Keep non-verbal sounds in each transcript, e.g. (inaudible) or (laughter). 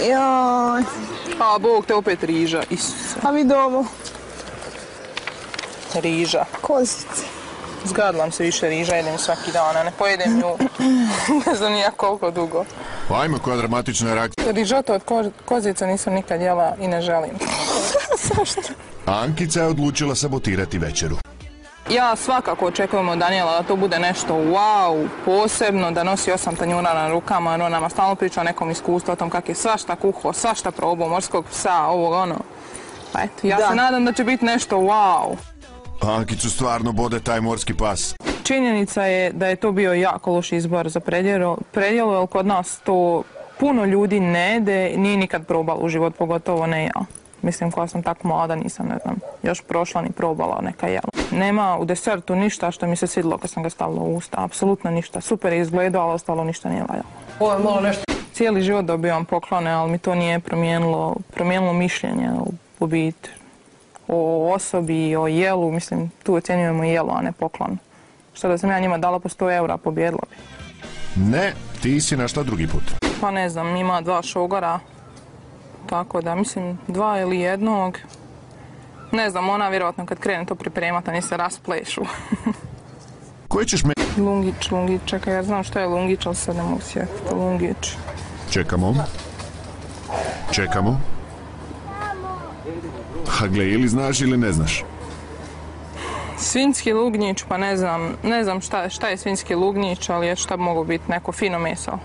Joj, A, Bog te opet riža, Isuse. a vidi ovo, Riža. kozice. Zgadlam se više riža, jedem svaki dan, a ne pojedem nju. (laughs) ne znam nija koliko dugo. Pa ajmo koja dramatična reakcija. Rižoto od ko- kozica nisam nikad jela i ne želim. (laughs) Ankica je odlučila sabotirati večeru. Ja svakako očekujem od Daniela da to bude nešto wow, posebno, da nosi osam tanjura na rukama, jer on nama stalno priča o nekom iskustvu, o tom kak je svašta kuho, svašta probao, morskog psa, ovog ono. Pa eto, ja Da. se nadam da će biti nešto wow. Ankicu stvarno bode taj morski pas. Činjenica je da je to bio jako loš izbor za predjelo, predjelo jer kod nas to puno ljudi ne jede, nije nikad probalo u život, pogotovo ne ja. Mislim, koja sam tako mlada, nisam, ne znam, još prošla ni probala neka jela. Nema u desertu ništa što mi se svidjelo kad sam ga stavila u usta, apsolutno ništa. Super je izgledao, ali ostalo ništa nije valjalo. Ovo je malo nešto. Cijeli život dobivam poklone, ali mi to nije promijenilo, promijenilo mišljenje u, u biti o osobi, o jelu, mislim, tu ocjenjujemo jelo, a ne poklon. Što da sam ja njima dala po 100 eura, pobjedila bi. Ne, ti si našla drugi put. Pa ne znam, ima dva šogora, tako da mislim dva ili jednog. Ne znam, ona vjerojatno kad krene to pripremati, oni se rasplešu. (laughs) Koji ćeš me... lungić, lungić, čekaj, ja znam što je lungić, ali sad ne mogu sjetiti. Lungić. Čekamo. Čekamo. A gle, ili znaš ili ne znaš. Svinjski lugnjić, pa ne znam, ne znam šta, šta je svinjski lugnjić, ali je šta moglo biti neko fino meso.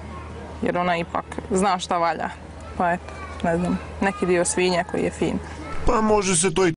Jer ona ipak zna šta valja. Pa eto, ne znam, neki dio svinja koji je fin. Pa može se to i